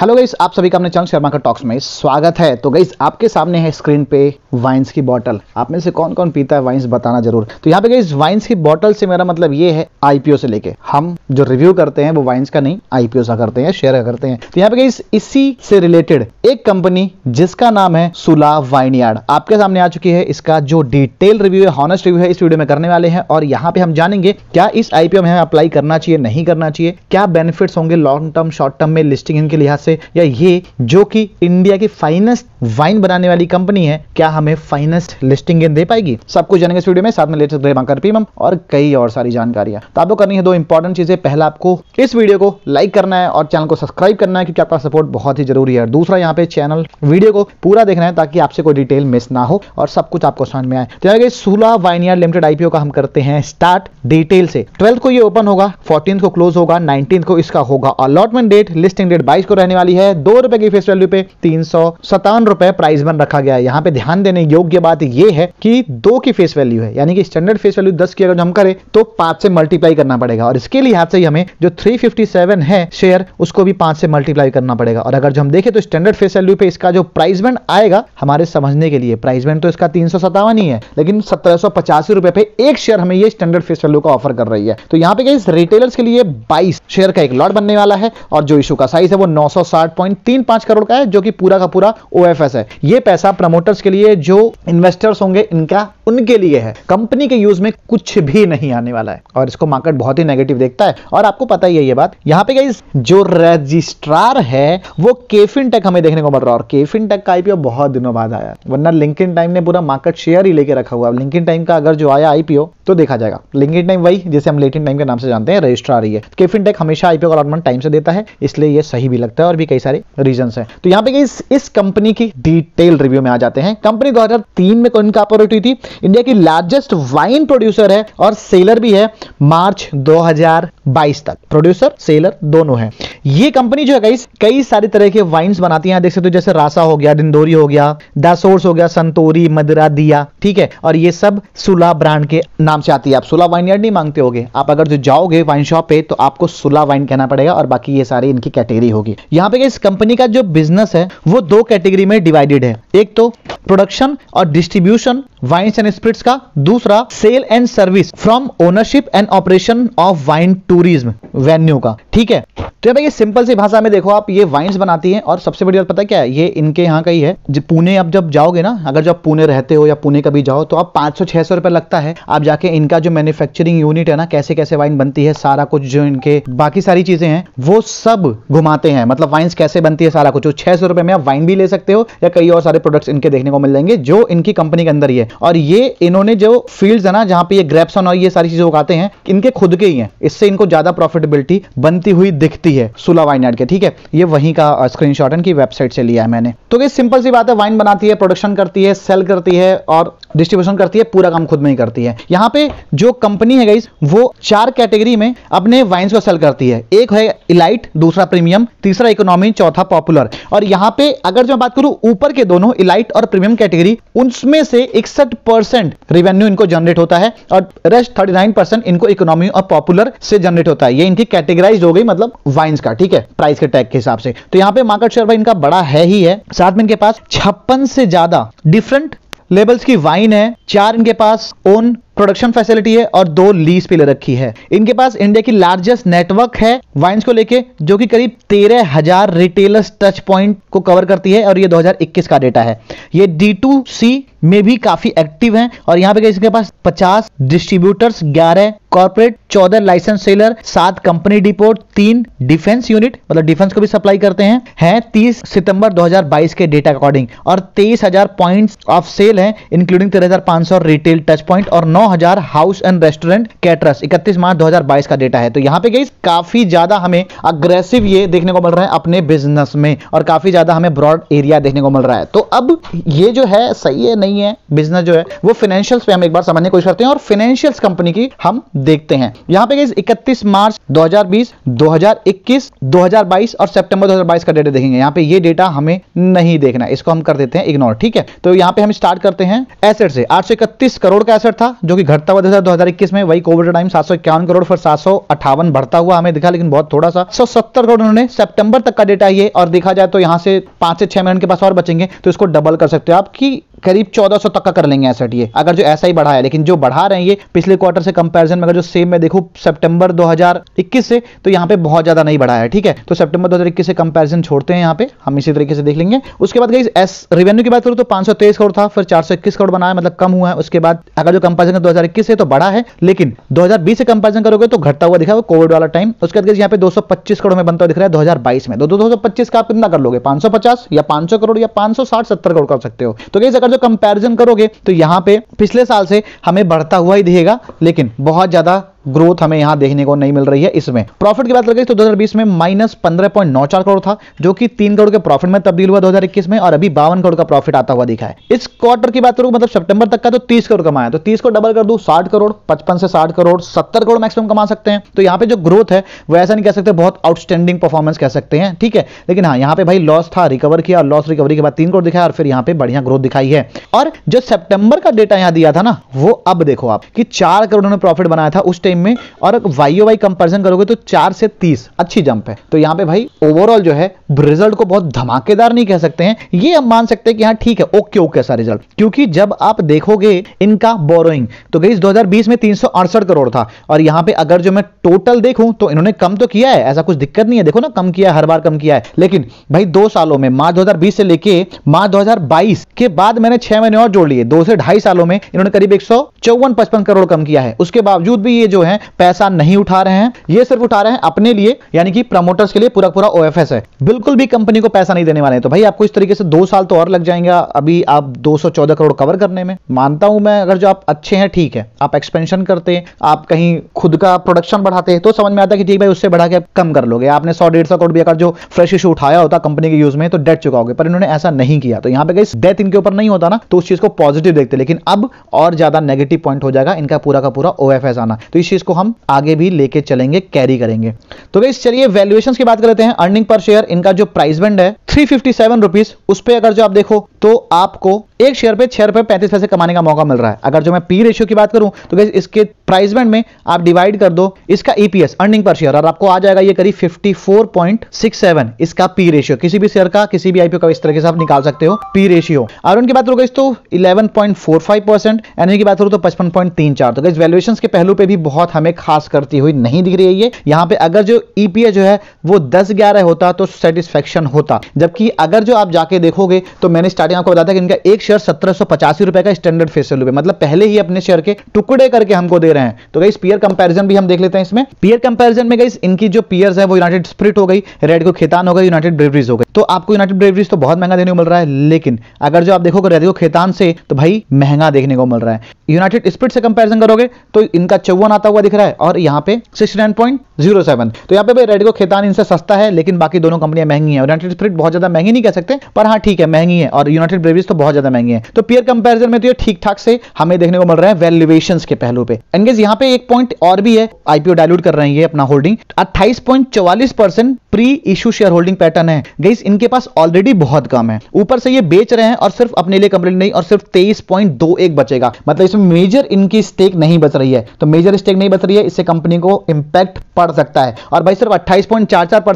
Hello guys आप सभी का अपने चंग शर्मा का टॉक्स में स्वागत है। तो गाइस आपके सामने है स्क्रीन पे वाइन्स की बोतल आप में से कौन कौन पीता है वाइन्स बताना ज़रूर। तो यहाँ पे गाइस वाइन्स की बोतल से मेरा मतलब ये है आईपीओ से लेके। हम जो रिव्यू करते हैं, वो वाइन्स का नहीं आईपीओ सा करते हैं शेयर करते हैं। तो यहाँ पे गाइस इसी से रिलेटेड एक कंपनी जिसका नाम है सुला वाइन आपके सामने आ चुकी है इसका जो डिटेल रिव्यू है हॉनेस्ट रिव्यू है, इस वीडियो में करने वाले हैं। और यहाँ पे हम जानेंगे, क्या इस आईपीओ में हमें अप्लाई करना चाहिए, नहीं करना चाहिए, क्या बेनिफिट्स होंगे लॉन्ग टर्म शॉर्ट टर्म में लिस्टिंग इनके लिहाज से। या ये जो कि इंडिया की फाइनेस्ट वाइन बनाने वाली कंपनी है, क्या हमें फाइनेस्ट लिस्टिंग दे पाएगी? सब कुछ जानेंगे इस वीडियो में। साथ में लेटेस्ट प्रीमियम और कई और सारी जानकारियाँ। तो आपको करनी है दो इंपॉर्टेंट चीज़ें। पहला आपको इस वीडियो को लाइक करना है और चैनल को सब्सक्राइब करना है, क्योंकि आपका सपोर्ट बहुत ही ज़रूरी है। दूसरा, यहाँ पे चैनल वीडियो को पूरा देखना है, ताकि आपसे कोई डिटेल मिस ना हो और सब कुछ आपको समझ में आए। तो सोलह वाइनियर लिमिटेड आईपीओ का हम करते हैं स्टार्ट डिटेल से। ट्वेल्थ को ये ओपन होगा फोर्टीन को क्लोज होगा नाइनटीन को इसका होगा अलॉटमेंट डेट लिस्टिंग डेट बाईस को रहने वाली है। दो रुपए की फेस वैल्यू पे तीन सौ सतावन रुपए प्राइस बन रखा गया है। यहाँ पे ध्यान देने योग्य बात यह है कि दो की फेस वैल्यू है। यानी कि स्टैंडर्ड फेस वैल्यू दस की अगर हम करें तो पाँच से मल्टीप्लाई करना पड़ेगा। और इसके लिहाज से हमें जो 357 है शेयर उसको भी पाँच से मल्टीप्लाई करना पड़ेगा। और अगर जो हम देखें तो स्टैंडर्ड फेस वैल्यू पे इसका जो प्राइस बैंड आएगा, हमारे समझने के लिए प्राइस बैंड तो इसका तीन सौ सतावन ही है। लेकिन सत्रह रुपए पे एक शेयर हमें ये स्टैंडर्ड फेस वैल्यू का ऑफ़र कर रही है। तो यहाँ पे रिटेलर्स के लिए बाईस शेयर का एक लॉट बनने वाला है। और जो इशू का साइज़ है, वो नौ सौ करोड़ का है, जो कि पूरा का पूरा ओएफएस है। ये पैसा प्रमोटर्स के लिए, जो इन्वेस्टर्स होंगे, इनका, उनके लिए है। कंपनी के यूज़ में कुछ भी नहीं आने वाला है। और इसको मार्केट बहुत ही नेगेटिव देखता है। और आपको पता ही है ये बात। यहाँ पे गाइस जो रजिस्ट्रार है, वो केफिन टेक हमें देखने को मिल रहा है। और केफिन टेक का आईपीओ बहुत दिनों बाद आया। वरना लिंकिन टाइम ने पूरा मार्केट शेयर ही लेके रखा हुआ। लिंकिन टाइम का अगर जो आया आईपीओ तो देखा जाएगा। लिंकिन टाइम वही जैसे हम लेटिन टाइम के नाम से जानते हैं रजिस्ट्रार ही है। केफिन टेक हमेशा आईपीओ अलॉटमेंट टाइम से देता है इसलिए ये सही भी लगता है और भी कई सारे रीजन है। तो यहाँ पे इस, इस कंपनी की डिटेल रिव्यू में आ जाते हैं। कंपनी 2003 में इनकॉर्पोरेट हुई थी? इंडिया की लार्जेस्ट वाइन प्रोड्यूसर है और सेलर भी है मार्च 2022 तक। प्रोड्यूसर सेलर दोनों है। ये कंपनी जो है गाइस कई सारी तरह के वाइन्स बनाती है। देख सकते हो जैसे रासा हो गया डिंदोरी हो गया दासोर्स हो गया संतोरी मदरा दिया ठीक है? और ये सब सुला ब्रांड के नाम से आती है। आप सुला वाइन यार्ड नहीं मांगते होगे। आप अगर जो जाओगे वाइन शॉप पे तो आपको सुला वाइन कहना पड़ेगा और बाकी ये सारी इनकी कैटेगरी होगी। यहाँ पे इस कंपनी का जो बिज़नेस है, वो दो कैटेगरी में डिवाइडेड है। एक तो प्रोडक्शन और डिस्ट्रीब्यूशन वाइन्स एंड स्पिरिट्स का। दूसरा sale and service from ownership and operation of wine tourism venue का। ठीक है? तो भाई ये सिंपल सी भाषा में देखो आप, ये वाइन्स बनाती हैं और सबसे बड़ी बात पता क्या है, ये इनके यहाँ का ही है। पुणे अब जब जाओगे ना, अगर जब पुणे रहते हो या पुणे कभी जाओ तो आप पाँच सौ, छह सौ रुपए लगता है। आप जाके इनका जो मैन्युफैक्चरिंग यूनिट है ना, कैसे कैसे वाइन बनती है, सारा कुछ जो इनके बाकी सारी चीज़ें हैं, वो सब घुमाते हैं। मतलब वाइन्स कैसे बनती है, सारा कुछ। छह सौ रुपए में आप वाइन भी ले सकते हो, या कई और सारे प्रोडक्ट्स इनके देखने को मिल जाएँगे, जो इनकी कंपनी के अंदर ही है। और ये इन्होंने जो फ़ील्ड है ना, जहाँ पे ये ग्रेप्सन और ये सारी चीज़ें उगाते हैं, इनके खुद के ही हैं। इससे इनको ज़्यादा प्रॉफिटेबिलिटी बनती हुई दिखती है सुला वाइन के, ठीक है? ये वहीं का स्क्रीनशॉट इनकी वेबसाइट से लिया है मैंने। तो ये सिंपल सी बात है वाइन बनाती है प्रोडक्शन करती है सेल करती है, और डिस्ट्रीब्यूशन करती है, पूरा काम खुद में ही करती है। यहाँ पे जो कंपनी है गाइस वो चार कैटेगरी में अपने वाइन्स को सेल करती है। एक है इलाइट दूसरा प्रीमियम तीसरा इकोनॉमी चौथा पॉपुलर और यहाँ पे अगर जो मैं बात करूँ, ऊपर के दोनों इलाइट और प्रीमियम कैटेगरी उनमें से इकसठ रेवेन्यू इनको जनरेट होता है और रेस्ट थर्टी इनको इकोनॉमी और पॉपुलर से जनरेट होता है। ये इनकी कैटेगराइज हो गई मतलब वाइन्स का, ठीक है? प्राइस के टैग के हिसाब से। तो यहाँ पे मार्केट शेयर इनका बड़ा है ही है। साथ में इनके पास छप्पन से ज़्यादा डिफरेंट लेबल्स की वाइन है। चार इनके पास ओन प्रोडक्शन फैसिलिटी है और दो लीज पे ले रखी है। इनके पास इंडिया की लार्जेस्ट नेटवर्क है वाइन्स को लेके, जो कि करीब तेरह हज़ार रिटेलर्स टच पॉइंट को कवर करती है और ये 2021 का डेटा है। ये डी टू सी में भी काफ़ी एक्टिव हैं और यहाँ पे इसके पास 50 डिस्ट्रीब्यूटर्स 11 कॉर्पोरेट 14 लाइसेंस सेलर सात कंपनी डिपोट तीन डिफेंस यूनिट मतलब डिफेंस को भी सप्लाई करते हैं हैं 30 सितंबर 2022 के डेटा अकॉर्डिंग और 23000 पॉइंट्स ऑफ़ सेल हैं इंक्लूडिंग 13500 रिटेल टच पॉइंट और 9000 house and restaurant caterers 31 March 2022 का डेटा है। तो यहाँ पे गई, काफ़ी ज़्यादा हमें अग्रेसिव ये देखने को मिल रहा है अपने बिज़नेस में और काफ़ी ज़्यादा हमें ब्रॉड एरिया देखने को मिल रहा है। तो अब ये जो है, सही है, नहीं है बिज़नेस जो है, वो फाइनेंशियल्स पे हम एक बार समझने की कोशिश करते हैं और फाइनेंशियल्स कंपनी की हम देखते हैं। यहाँ पे गई, इकतीस मार्च 2020 2021 2022 और सितंबर 2022 का डेटा देखेंगे। यहाँ पे ये डेटा हमें नहीं देखना इसको हम कर देते हैं इग्नोर ठीक है? तो यहाँ पे हम स्टार्ट करते हैं एसेट से। आठ करोड़ का एसेट था जो कि घटता हुआ दिखा दो हज़ार इक्कीस में वही कोविड टाइम सात सौ इक्यावन करोड़ फिर सात सौ अट्ठावन बढ़ता हुआ हमें दिखा, लेकिन बहुत थोड़ा सा सौ सत्तर करोड़ उन्होंने सेप्टेंबर तक का डेटा ये, और देखा जाए तो यहाँ से पाँच से छह महीने के पास और बचेंगे तो इसको डबल कर सकते हो आपकी करीब 1400 तक का कर लेंगे एसेट ये। अगर जो ऐसा ही बढ़ा है, लेकिन जो बढ़ा रहे हैं ये, पिछले क्वार्टर से कंपैरिजन में अगर जो सेम मैं देखूँ सितंबर 2021 से तो यहाँ पे बहुत ज़्यादा नहीं बढ़ा है, ठीक है? तो सितंबर 2021 से कंपैरिजन छोड़ते हैं यहाँ पे, हम इसी तरीके से देख लेंगे। उसके बाद गई एस रेवेन्यू की बात करूँ तो पाँच करोड़ था, फिर चार सौ इक्कीस करोड़ बनाया मतलब कम हुआ है। उसके बाद अगर जो कंपेरिजन दो हज़ार इक्कीस से तो बढ़ा है, लेकिन दो हज़ार बीस से कंपेरिजन करोगे तो घटता हुआ दिखा कोविड वाला टाइम उसके बाद यहाँ पे दो सौ पच्चीस करोड़ में बनता दिख रहा है दो हज़ार बाईस में। दो दो का आप कितना कर लोगे? पाँच या पाँच करोड़ या पाँच सौ करोड़ कर सकते हो। तो अगर जो कंपेरिजन करोगे तो यहाँ पे पिछले साल से हमें बढ़ता हुआ ही दिखेगा, लेकिन बहुत ज़्यादा ग्रोथ हमें यहाँ देखने को नहीं मिल रही है इसमें। प्रॉफिट की बात करें तो 2020 में माइनस पंद्रह करोड़ था, जो कि तीन करोड़ के प्रॉफिट में तब्दील हुआ 2021 में और अभी बावन करोड़ का प्रॉफिट आता हुआ दिखा है। इस क्वार्टर की बात करूँ मतलब सितंबर तक का तो 30 करोड़ कमाया तो 30 को डबल कर दू 60 करोड़ 55 से 60 करोड़ 70 करोड़ मैक्सिमम कमा सकते हैं। तो यहाँ पे जो ग्रोथ है, वो ऐसा नहीं कह सकते, बहुत आउटस्टैंडिंग परफॉर्मेंस कह सकते हैं, ठीक है? लेकिन हाँ यहाँ पे भाई लॉस था रिकवर किया लॉस रिकवरी के बाद तीन करोड़ दिखाया और फिर यहाँ पे बढ़िया ग्रोथ दिखाई है। और जो सेप्टेंबर का डेटा यहाँ दिया था ना, वो अब देखो आप, कि चार करोड़ ने प्रॉफिट बनाया था, उस टाइम में और वाई वाई कंपेरिजन करोगे तो चार से तीस, अच्छी जंप है। तो यहाँ पे भाई ओवरऑल जो है रिज़ल्ट को बहुत धमाकेदार नहीं कह सकते हैं। ये हम मान सकते हैं कि हाँ ठीक है ओके ओके सा रिज़ल्ट क्योंकि जब आप देखोगे इनका बोरोइंग तो गई 2020 में तीन करोड़ था। और यहाँ पे अगर जो मैं टोटल देखूँ तो इन्होंने कम तो किया है, ऐसा कुछ दिक्कत नहीं है। देखो ना, कम किया हर बार कम किया है। लेकिन भाई, दो सालों में मार्च 2020 से लेके मार्च 2022 के बाद मैंने छह महीने और जोड़ लिए। दो से ढाई सालों में इन्होंने करीब एक सौ करोड़ कम किया है। उसके बावजूद भी ये जो है, पैसा नहीं उठा रहे हैं, ये सिर्फ़ उठा रहे हैं अपने लिए, यानी कि प्रमोटर्स के लिए पूरा पूरा ओएफएस है। बिल्कुल भी कंपनी को पैसा नहीं देने वाले हैं। तो भाई, आपको इस तरीके से दो साल तो और लग जाएँगे। अभी आप 214 करोड़ कवर करने में। मानता हूँ मैं, अगर जो आप अच्छे हैं, ठीक है। आप एक्सपेंशन करते हैं, आप कहीं खुद का प्रोडक्शन बढ़ाते हैं तो समझ में आता है कि ठीक भाई, उससे बढ़ा के कम कर लोगे। आपने सौ डेढ़ सौ करोड़ भी अगर जो फ्रेश इशू उठाया होता कंपनी के यूज़ में तो डेट चुका होगा पर इन्होंने ऐसा नहीं किया। तो यहाँ पे डेथ इनके ऊपर नहीं होता ना तो उस चीज़ को पॉजिटिव देखते लेकिन अब और ज़्यादा नेगेटिव पॉइंट हो जाएगा, इनका पूरा का पूरा ओएफएस आना। तो इस चीज़ को हम आगे भी लेके चलेंगे कैरी करेंगे। तो इस चलिए वैल्यूएशन की बात करते हैं। अर्निंग पर शेयर इनका जो प्राइस बैंड है थ्री फिफ्टी सेवन रुपीज़ उस पर अगर जो आप देखो तो आपको एक शेयर पे छह रुपए पैंतीस पैसे कमाने का मौका मिल रहा है। अगर जो मैं पी रेशियो की बात करूँ तो इसके प्राइस बैंड में आप डिवाइड कर दो, इसका ईपीएस अर्निंग पर शेयर और आपको आ जाएगा ये करीब 54.67 इसका पी रेशियो किसी भी शेयर का, किसी भी आईपीओ का इस तरह से आप निकाल सकते हो पी रेशियो और उनकी बात करोगे तो 11.45 परसेंट एनवी की बात करूँ तो 55.34 तो वैल्यूएशन के पहलू पे भी बहुत हमें खास करती हुई नहीं दिख रही है। ये यहाँ पे अगर जो ईपीएस जो है, वो दस ग्यारह होता तो सेटिस्फेक्शन होता। जबकि अगर जो आप जाके देखोगे तो मैंने स्टार्टिंग आपको बताया कि इनका एक शेयर सत्रह सौ रुपए का स्टैंडर्ड फेस वैल्यू मतलब पहले ही अपने शेयर के टुकड़े करके हमको दे रहे हैं। तो गई पियर कंपेरिजन भी हम देख लेते हैं इसमें। पियर कंपेरिजन में गई इनकी जो पियर्स है, वो यूनाइटेड स्प्रिट हो गई रेड को खेतान हो गई यूनाइटेड ब्रेवरीज हो गई। तो आपको यूनाइटेड ब्रेवरीज तो बहुत महँगा देने को मिल रहा है, लेकिन अगर जो आप देखोगे रेड को खेतान से तो भाई महँगा देखने को मिल रहा है। यूनाइटेड स्प्रिट से कंपेरिजन करोगे तो इनका चौवन आता हुआ दिख रहा है और यहाँ पे सिक्सटी तो यहाँ पे भाई रेड को खेतान इनसे सस्ता है, लेकिन बाकी दोनों कंपनियाँ महँगी है। यूनाइटेड स्प्रिट बहुत ज़्यादा महँगी नहीं कह सकते, पर हाँ ठीक है, महँगी है। और यूनाइटेड ब्रेवरीज तो बहुत ज़्यादा महँगी है। तो पियर कंपेरिजन में तो ये ठीक ठाक से हमें देखने को मिल रहा है वैल्यूएशन के पहलू पे। एंगेज यहाँ पे एक पॉइंट और भी है आईपीओ डायलूट कर रहे हैं अपना होल्डिंग अट्ठाईस pre issue share holding pattern है। गई इनके पास ऑलरेडी बहुत कम है। ऊपर से ये बेच रहे हैं और सिर्फ़ अपने लिए कंप्लीट नहीं, और सिर्फ़ तेईस पॉइंट दो एक बचेगा। मतलब इसमें मेजर इनकी स्टेक नहीं बच रही है। तो मेजर स्टेक नहीं बच रही है, इससे कंपनी को इंपैक्ट पड़ सकता है। और भाई सिर्फ़ अट्ठाईस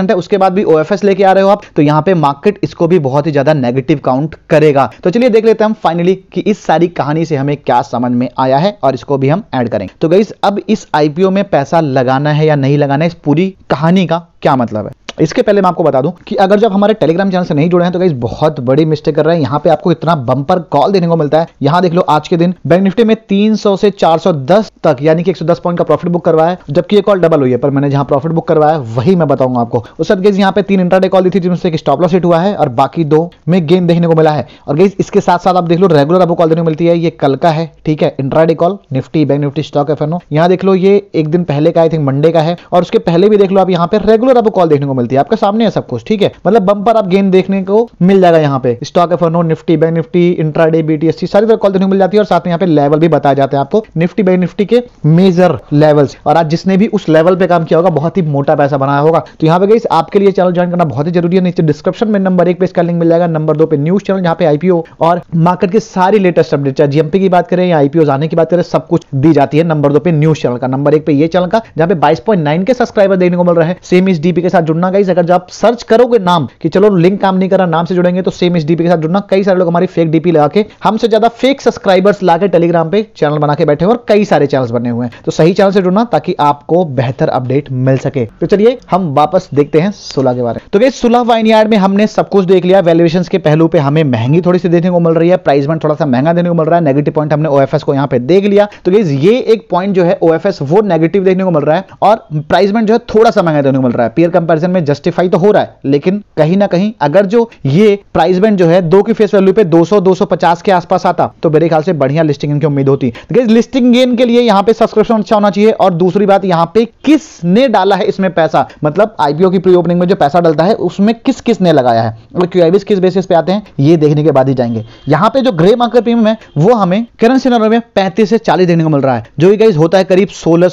है, उसके बाद भी ओएफएस लेके आ रहे हो आप तो यहाँ पे मार्केट इसको भी बहुत ही ज़्यादा नेगेटिव काउंट करेगा। तो चलिए देख लेते हैं हम फाइनली कि इस सारी कहानी से हमें क्या समझ में आया है, और इसको भी हम ऐड करेंगे तो गई अब इस आईपीओ में पैसा लगाना है या नहीं लगाना है, इस पूरी कहानी का क्या मतलब है? इसके पहले मैं आपको बता दूँ कि अगर जब हमारे टेलीग्राम चैनल से नहीं जुड़े हैं तो गाइस बहुत बड़ी मिस्टेक कर रहे हैं। यहाँ पे आपको इतना बंपर कॉल देने को मिलता है। यहाँ देख लो, आज के दिन बैंक निफ्टी में 300 से 410 तक, यानी कि 110 पॉइंट का प्रॉफिट बुक करवाया है, जबकि ये कॉल डबल हुई है। पर मैंने जहाँ प्रॉफिट बुक करवाया वही मैं बताऊँगा आपको। उस वक्त गेज यहाँ पे तीन इंटरडे कॉल दी थी जिसमें एक स्टॉप लॉस हिट हुआ है और बाकी दो में गेन देखने को मिला है। और गेज इसके साथ साथ आप देख लो रेगुलर आपको कॉल देने को मिलती है। ये कल का है, ठीक है? Intraday call Nifty bank Nifty stock F यहाँ देख लो, ये एक दिन पहले का आई थिंक मंडे का है। और उसके पहले भी देख लो आप, यहाँ पे रेगुलर आपको कॉल देखने को चलती है। आपके सामने है सब कुछ, ठीक है? मतलब बम्पर आप गेन देखने को मिल जाएगा यहाँ पे। Stock F Nifty bank Nifty intraday BTSC सारी तरह कॉल देखने को मिल जाती है और साथ में यहाँ पे लेवल भी बताया जाता है आपको। निफ्टी बैंक निफ्टी के मेजर लेवल्स और आज जिसने भी उस लेवल पे काम किया होगा, बहुत ही मोटा पैसा बनाया होगा। तो यहाँ पे गई आपके लिए चैनल ज्वाइन करना बहुत ही ज़रूरी है। नीचे डिस्क्रिप्शन में नंबर एक पे इसका लिंक मिल जाएगा नंबर दो पे न्यूज़ चैनल जहाँ पे आईपीओ और मार्केट की सारी लेटेस्ट अपडेट चाहे जीएमपी की बात करें या आईपीओ आने की बात करें, सब कुछ दी जाती है नंबर दो पे न्यूज़ चैनल का। नंबर एक पे ये चैनल का, जहाँ पे बाईस के सब्सक्राइबर देखने को मिल रहे हैं। सेम इस डीपी के साथ जुड़ना गई अगर आप सर्च करोगे नाम कि चलो लिंक काम नहीं कर रहा, नाम से जुड़ेंगे तो सेम इस डीपी के साथ जुड़ना। कई सारे लोग हमारी फेक डीपी लगा के हमसे ज़्यादा फेक सब्सक्राइबर्स लाके टेलीग्राम पे चैनल बना के बैठे हुए और कई सारे चैनल बने हुए हैं। तो सही चैनल से जुड़ना ताकि आपको बेहतर अपडेट मिल सके। तो चलिए हम वापस देखते हैं सुलह के बारे में। तो सुलह वाइन यार्ड में हमने सब कुछ देख लिया। वैल्यूएशन के पहलू पे हमें महँगी थोड़ी सी देखने को मिल रही है। प्राइस में थोड़ा सा महँगा देने को मिल रहा है। नेगेटिव पॉइंट हमने ओएफएस को यहाँ पे देख लिया। तो ये एक पॉइंट जो है ओएफएस वो नेगेटिव देखने को मिल रहा है और प्राइस प्राइसमेंट जो है थोड़ा सा महँगा देने को मिल रहा है। पियर कंपेरिजन में जस्टिफाई तो हो रहा है, लेकिन कहीं ना कहीं अगर जो ये प्राइस बैंड जो है, दो की फेस वैल्यू पे 200 250 के आसपास आता तो मेरे ख्याल से बढ़िया लिस्टिंग की उम्मीद होती। है लिस्टिंग गेन के लिए यहाँ पे सब्सक्रिप्शन अच्छा होना चाहिए, और दूसरी बात यहाँ पे किसने डाला है इसमें पैसा? मतलब आईपीओ की प्री ओपनिंग में जो पैसा डालता है, उसमें किस किसने लगाया है? और क्यूआईबीस किस बेसिस पे आते हैं, ये देखने के बाद ही जाएँगे। यहाँ पे जो ग्रे मार्केट प्रीमियम है, वो हमें करंट सिनेरियो में पैंतीस से चालीस देखने को मिल रहा है, जो कि गाइस होता है करीब सोलह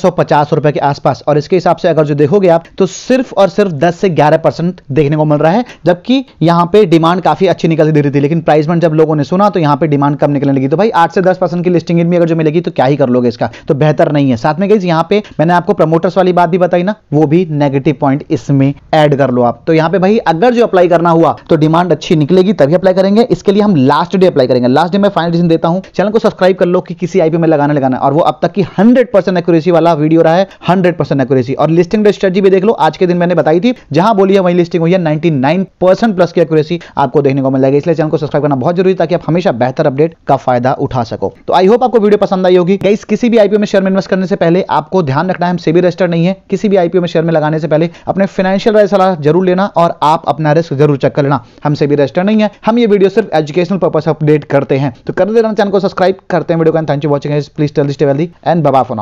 रुपए के आसपास। और इसके हिसाब से अगर जो देखोगे आप तो सिर्फ़ और सिर्फ़ दस से ग्यारह परसेंट देखने को मिल रहा है, जबकि यहाँ पे डिमांड काफ़ी अच्छी निकलती दे रही थी। लेकिन प्राइस में जब लोगों ने सुना तो यहाँ पे डिमांड कम निकलने लगी। तो भाई, आठ से दस परसेंट की लिस्टिंग भी अगर जो मिलेगी तो क्या ही कर लोगे इसका? तो बेहतर नहीं है। साथ में गई यहाँ पे मैंने आपको प्रमोटर्स वाली बात भी बताई ना, वो भी नेगेटिव पॉइंट इसमें ऐड कर लो आप। तो यहाँ पे भाई, अगर जो अप्लाई करना हुआ तो डिमांड अच्छी निकलेगी, तभी अप्लाई करेंगे। इसके लिए हम लास्ट डे अप्लाई करेंगे। लास्ट डे में फाइनल डिसीज़न देता हूँ। चैनल को सब्सक्राइब कर लो कि किसी आईपी में लगाने, लगाना। और वो अब तक की हंड्रेड परसेंट वाला वीडियो रहा है हंड्रेड परसेंट और लिस्टिंग स्ट्रेटजी भी देख लो, आज के दिन मैंने बताई थी जहाँ बोली है वही लिस्टिंग हुई है 99 परसेंट प्लस की एक्यूरेसी आपको देखने को मिलेगा। इसलिए चैनल को सब्सक्राइब करना बहुत ज़रूरी ताकि आप हमेशा बेहतर अपडेट का फ़ायदा उठा सको। तो आई होप आपको वीडियो पसंद आई होगी। गाइस किसी भी आईपीओ में शेयर में इन्वेस्ट करने से पहले आपको ध्यान रखना है, हम सेबी रजिस्टर्ड नहीं है। किसी भी आईपीओ में शेयर में लगाने से पहले अपने फाइनेंशियल राय सलाह ज़रूर लेना और आप अपना रिस्क ज़रूर चेक कर लेना। हम सेबी रजिस्टर्ड नहीं है, हम ये वीडियो सिर्फ़ एजुकेशनल पर्पज अपडेट करते हैं। तो कर देना चैनल को सब्सक्राइब करते हैं वीडियो का thank you watching please tell this and Baba for